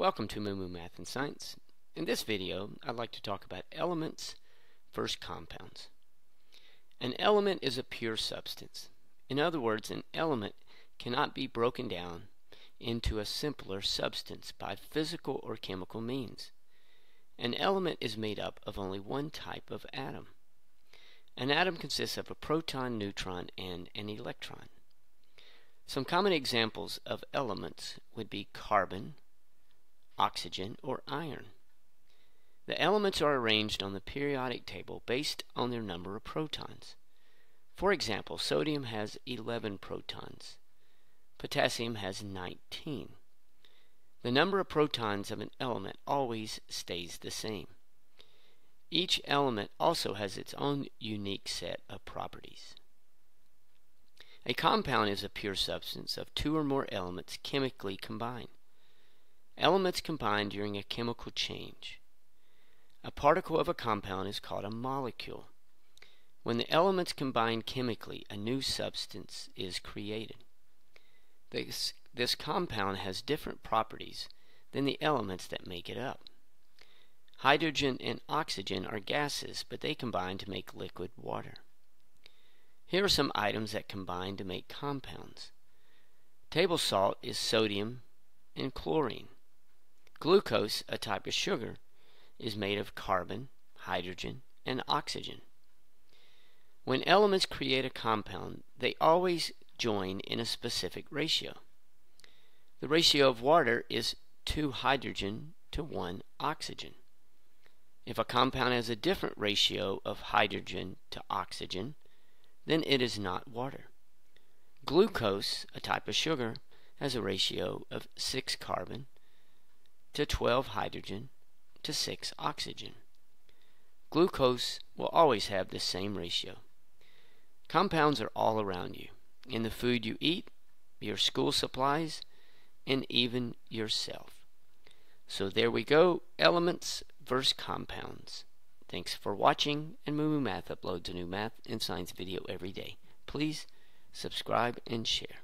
Welcome to Moo Math and Science. In this video, I'd like to talk about elements versus compounds. An element is a pure substance. In other words, an element cannot be broken down into a simpler substance by physical or chemical means. An element is made up of only one type of atom. An atom consists of a proton, neutron, and an electron. Some common examples of elements would be carbon, oxygen, or iron. The elements are arranged on the periodic table based on their number of protons. For example, sodium has 11 protons. Potassium has 19. The number of protons of an element always stays the same. Each element also has its own unique set of properties. A compound is a pure substance of two or more elements chemically combined. Elements combine during a chemical change. A particle of a compound is called a molecule. When the elements combine chemically, a new substance is created. This, this compound has different properties than the elements that make it up. Hydrogen and oxygen are gases, but they combine to make liquid water. Here are some items that combine to make compounds. Table salt is sodium and chlorine. Glucose, a type of sugar, is made of carbon, hydrogen, and oxygen. When elements create a compound, they always join in a specific ratio. The ratio of water is 2 hydrogen to 1 oxygen. If a compound has a different ratio of hydrogen to oxygen, then it is not water. Glucose, a type of sugar, has a ratio of 6 carbon to 12 hydrogen to 6 oxygen. Glucose will always have the same ratio. Compounds are all around you, in the food you eat, your school supplies, and even yourself. So there we go, elements versus compounds. Thanks for watching, and Moo Math uploads a new math and science video every day. Please subscribe and share.